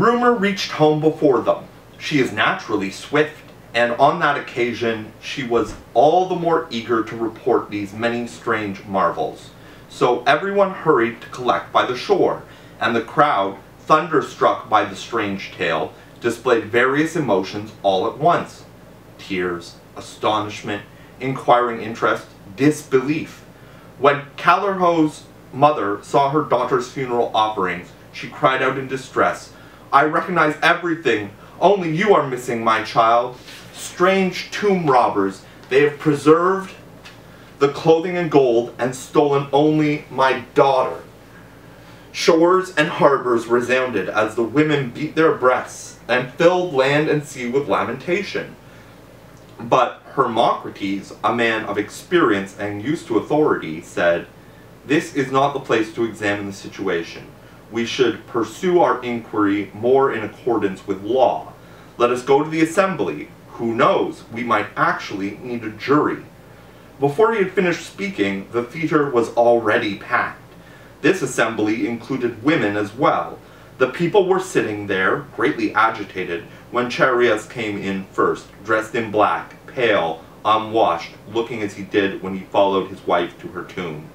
Rumor reached home before them. She is naturally swift, and on that occasion she was all the more eager to report these many strange marvels. So everyone hurried to collect by the shore, and the crowd, thunderstruck by the strange tale, displayed various emotions all at once. Tears, astonishment, inquiring interest, disbelief. When Callirhoe's mother saw her daughter's funeral offerings, she cried out in distress, I recognize everything. Only you are missing, my child. Strange tomb robbers. They have preserved the clothing and gold and stolen only my daughter. Shores and harbors resounded as the women beat their breasts and filled land and sea with lamentation. But Hermocrates, a man of experience and used to authority, said, This is not the place to examine the situation we should pursue our inquiry more in accordance with law. Let us go to the assembly. Who knows, we might actually need a jury. Before he had finished speaking, the theater was already packed. This assembly included women as well. The people were sitting there, greatly agitated, when Chaereas came in first, dressed in black, pale, unwashed, looking as he did when he followed his wife to her tomb.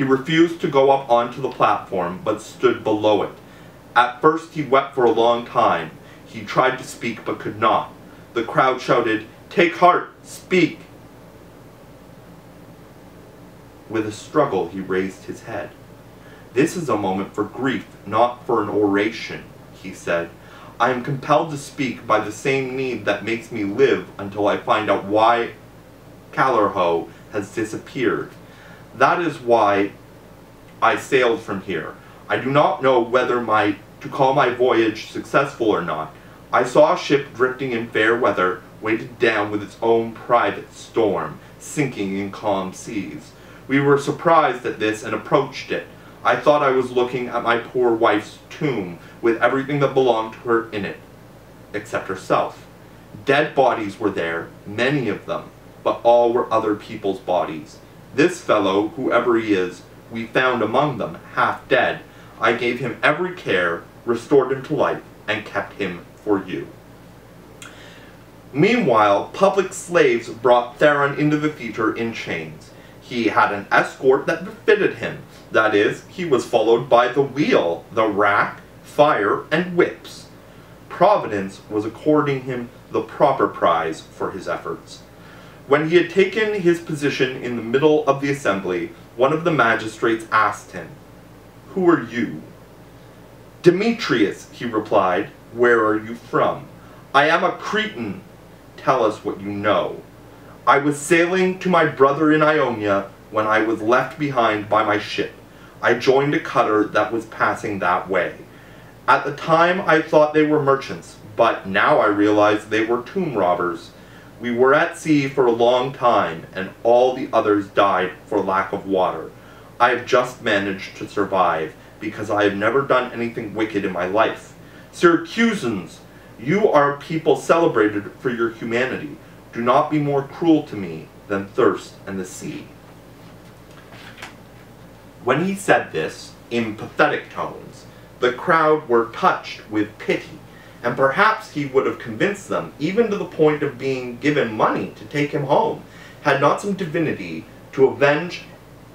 He refused to go up onto the platform, but stood below it. At first he wept for a long time. He tried to speak, but could not. The crowd shouted, Take heart, speak! With a struggle he raised his head. This is a moment for grief, not for an oration, he said. I am compelled to speak by the same need that makes me live until I find out why Callirhoe has disappeared. That is why I sailed from here. I do not know whether my to call my voyage successful or not. I saw a ship drifting in fair weather, weighted down with its own private storm, sinking in calm seas. We were surprised at this and approached it. I thought I was looking at my poor wife's tomb, with everything that belonged to her in it, except herself. Dead bodies were there, many of them, but all were other people's bodies. This fellow, whoever he is, we found among them, half dead. I gave him every care, restored him to life, and kept him for you. Meanwhile, public slaves brought Theron into the theater in chains. He had an escort that befitted him. That is, he was followed by the wheel, the rack, fire, and whips. Providence was according him the proper prize for his efforts. When he had taken his position in the middle of the assembly, one of the magistrates asked him, Who are you? Demetrius, he replied, Where are you from? I am a Cretan. Tell us what you know. I was sailing to my brother in Ionia when I was left behind by my ship. I joined a cutter that was passing that way. At the time I thought they were merchants, but now I realize they were tomb robbers. We were at sea for a long time, and all the others died for lack of water. I have just managed to survive, because I have never done anything wicked in my life. Syracusans, you are a people celebrated for your humanity. Do not be more cruel to me than thirst and the sea. When he said this, in pathetic tones, the crowd were touched with pity and perhaps he would have convinced them, even to the point of being given money to take him home, had not some divinity to avenge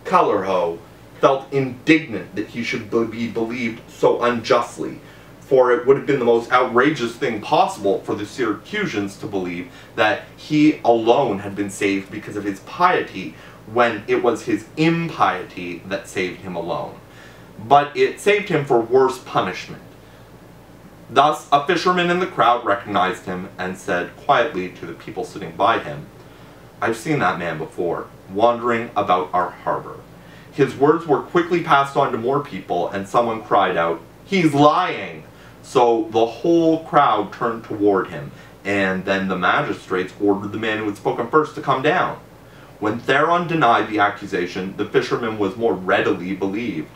Callirhoe felt indignant that he should be believed so unjustly, for it would have been the most outrageous thing possible for the Syracusans to believe that he alone had been saved because of his piety, when it was his impiety that saved him alone. But it saved him for worse punishment. Thus, a fisherman in the crowd recognized him and said quietly to the people sitting by him, I've seen that man before, wandering about our harbor. His words were quickly passed on to more people, and someone cried out, He's lying! So the whole crowd turned toward him, and then the magistrates ordered the man who had spoken first to come down. When Theron denied the accusation, the fisherman was more readily believed.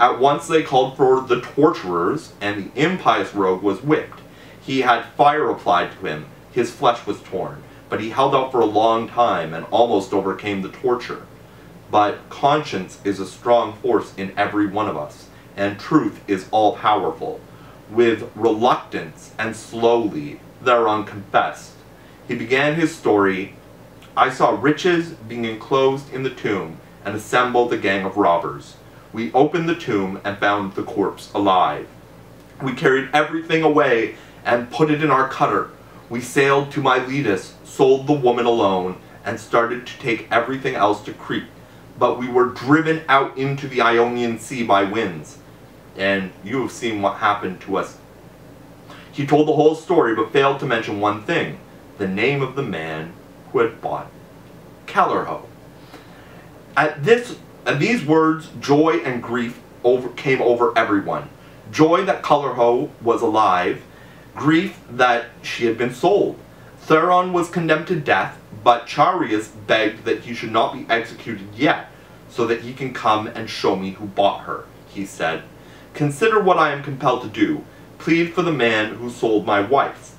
At once they called for the torturers, and the impious rogue was whipped. He had fire applied to him, his flesh was torn, but he held out for a long time and almost overcame the torture. But conscience is a strong force in every one of us, and truth is all powerful. With reluctance and slowly, Theron confessed. He began his story I saw riches being enclosed in the tomb and assembled a gang of robbers. We opened the tomb and found the corpse alive. We carried everything away and put it in our cutter. We sailed to Miletus, sold the woman alone, and started to take everything else to Crete. But we were driven out into the Ionian Sea by winds. And you have seen what happened to us. He told the whole story, but failed to mention one thing the name of the man who had bought Callirhoe. At this at these words, joy and grief over, came over everyone. Joy that Callirhoe was alive, grief that she had been sold. Theron was condemned to death, but Chaereas begged that he should not be executed yet, so that he can come and show me who bought her. He said, Consider what I am compelled to do. Plead for the man who sold my wife.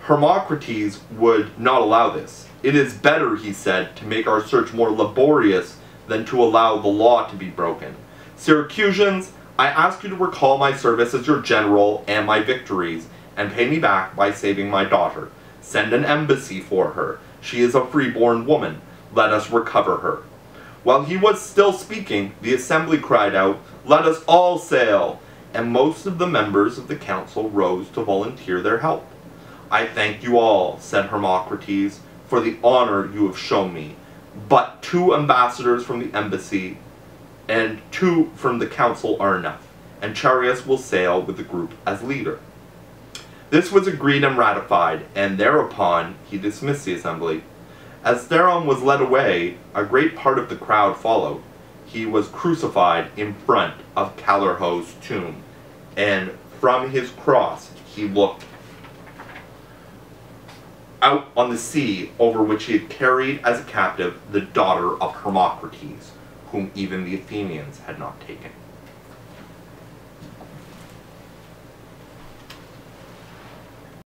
Hermocrates would not allow this. It is better, he said, to make our search more laborious than to allow the law to be broken. Syracusans, I ask you to recall my service as your general and my victories, and pay me back by saving my daughter. Send an embassy for her. She is a freeborn woman. Let us recover her. While he was still speaking, the assembly cried out, Let us all sail! And most of the members of the council rose to volunteer their help. I thank you all, said Hermocrates, for the honor you have shown me. But two ambassadors from the embassy and two from the council are enough, and Chaereas will sail with the group as leader. This was agreed and ratified, and thereupon he dismissed the assembly. As Theron was led away, a great part of the crowd followed. He was crucified in front of Callirhoe's tomb, and from his cross he looked out on the sea over which he had carried as a captive the daughter of Hermocrates, whom even the Athenians had not taken.